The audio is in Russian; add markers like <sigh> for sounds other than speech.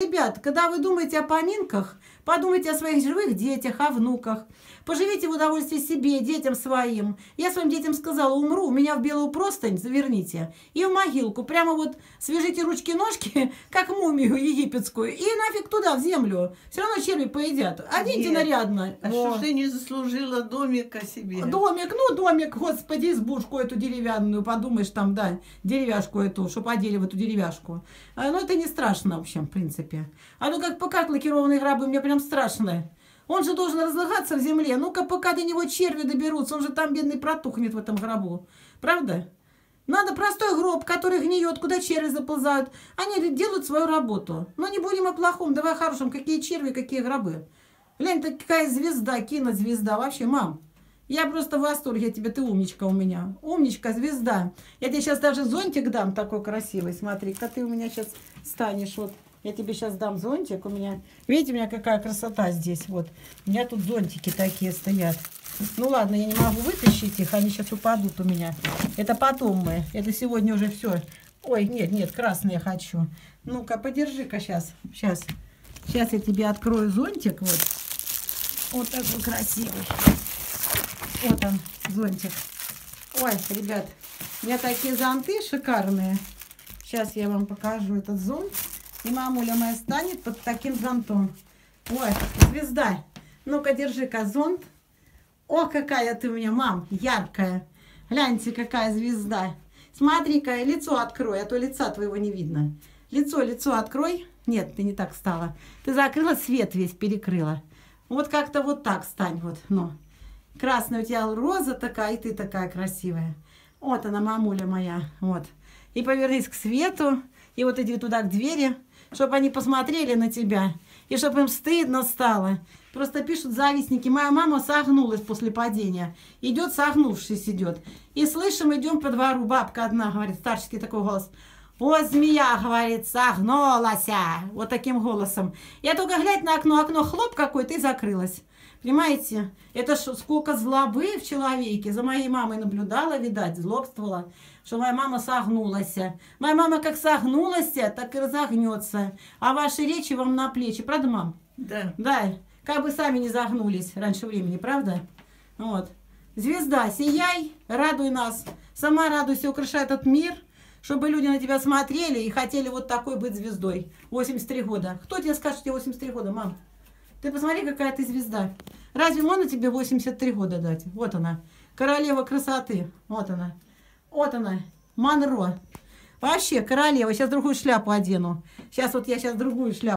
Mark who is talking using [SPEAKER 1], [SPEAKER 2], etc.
[SPEAKER 1] Ребят, когда вы думаете о поминках, подумайте о своих живых детях, о внуках. Поживите в удовольствии себе, детям своим. Я своим детям сказала, умру, меня в белую простынь заверните и в могилку. Прямо вот свяжите ручки-ножки, <laughs> как мумию египетскую, и нафиг туда, в землю. Все равно черви поедят. Оденьте
[SPEAKER 2] Нет.
[SPEAKER 1] нарядно.
[SPEAKER 2] А
[SPEAKER 1] Во.
[SPEAKER 2] что ты не заслужила домика себе?
[SPEAKER 1] Домик, ну домик, господи, избушку эту деревянную, подумаешь там, да, деревяшку эту, чтоб одели в эту деревяшку. А, ну это не страшно, в общем, в принципе. А ну как пока лакированные гробы, мне прям страшно. Он же должен разлагаться в земле. Ну-ка, пока до него черви доберутся, он же там, бедный, протухнет в этом гробу. Правда? Надо простой гроб, который гниет, куда черви заползают. Они делают свою работу. Но не будем о плохом, давай о хорошем. Какие черви, какие гробы. Глянь, такая звезда, кинозвезда. Вообще, мам, я просто в восторге тебе, ты умничка у меня. Умничка, звезда. Я тебе сейчас даже зонтик дам такой красивый. Смотри-ка, ты у меня сейчас станешь. Вот, я тебе сейчас дам зонтик. У меня, видите, у меня какая красота здесь. Вот, у меня тут зонтики такие стоят. Ну ладно, я не могу вытащить их, они сейчас упадут у меня. Это потом мы. Это сегодня уже все. Ой, нет, нет, красный я хочу. Ну-ка, подержи-ка сейчас. Сейчас. Сейчас я тебе открою зонтик. Вот. Вот такой красивый. Вот он, зонтик. Ой, ребят, у меня такие зонты шикарные. Сейчас я вам покажу этот зонт. И мамуля моя станет под таким зонтом. Ой, звезда. Ну-ка, держи-ка зонт. О, какая ты у меня, мам, яркая. Гляньте, какая звезда. Смотри-ка, лицо открой, а то лица твоего не видно. Лицо, лицо открой. Нет, ты не так стала. Ты закрыла, свет весь перекрыла. Вот как-то вот так стань, вот, ну. Красная у тебя роза такая, и ты такая красивая. Вот она, мамуля моя, вот. И повернись к свету, и вот иди туда к двери, чтобы они посмотрели на тебя, и чтобы им стыдно стало. Просто пишут завистники, моя мама согнулась после падения. Идет согнувшись, идет. И слышим, идем по двору, бабка одна, говорит, старческий такой голос. О, змея, говорит, согнулась. Вот таким голосом. Я только глядь на окно, окно хлоп какой-то и закрылось. Понимаете? Это ж сколько злобы в человеке. За моей мамой наблюдала, видать, злобствовала, что моя мама согнулась. Моя мама как согнулась, так и разогнется. А ваши речи вам на плечи. Правда, мам?
[SPEAKER 2] Да.
[SPEAKER 1] Да. Как бы сами не загнулись раньше времени, правда? Вот. Звезда, сияй, радуй нас. Сама радуйся, украшай этот мир, чтобы люди на тебя смотрели и хотели вот такой быть звездой. 83 года. Кто тебе скажет, что тебе 83 года, мам? Ты посмотри, какая ты звезда. Разве можно тебе 83 года дать? Вот она. Королева красоты. Вот она. Вот она. Монро. Вообще, королева. Сейчас другую шляпу одену. Сейчас вот я сейчас другую шляпу.